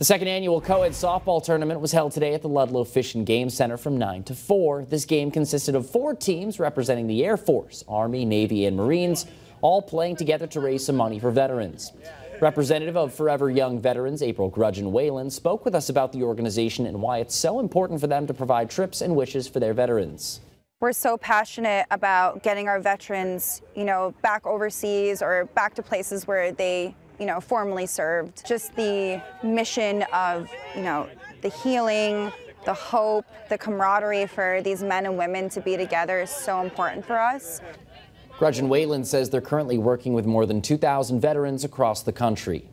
The second annual co-ed softball tournament was held today at the Ludlow Fish and Game Center from 9 to 4. This game consisted of four teams representing the Air Force, Army, Navy, and Marines, all playing together to raise some money for veterans. Representative of Forever Young Veterans, April Grudgeon Whalen, spoke with us about the organization and why it's so important for them to provide trips and wishes for their veterans. We're so passionate about getting our veterans, you know, back overseas or back to places where they you know, formerly served. Just the mission of, you know, the healing, the hope, the camaraderie for these men and women to be together is so important for us. Grudgeon Whalen says they're currently working with more than 2,000 veterans across the country.